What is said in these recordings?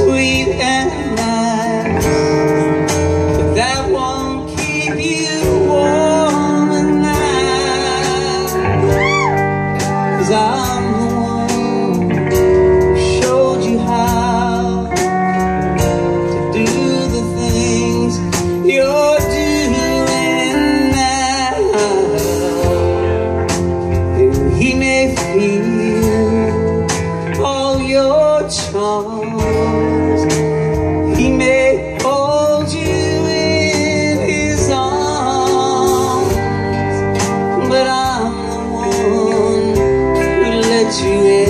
sweet and nice. desire 情缘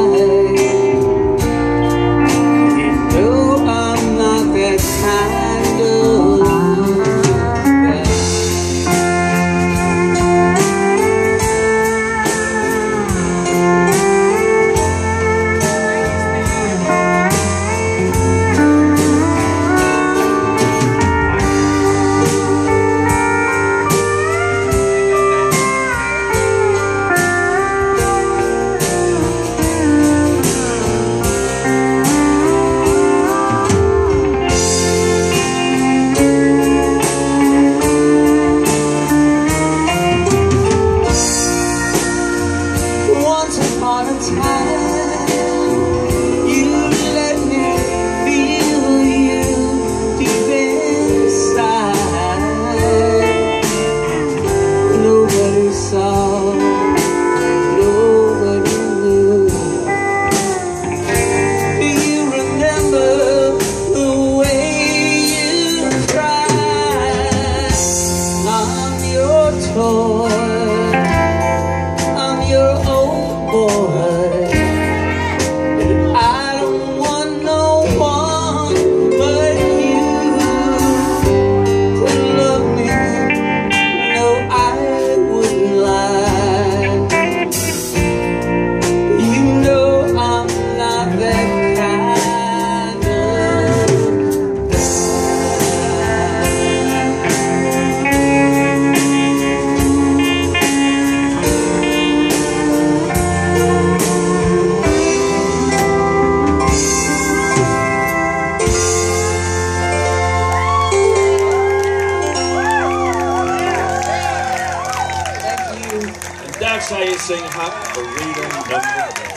Do you remember the way you cried? I'm your toy that's how you sing Happy Burrito Number One.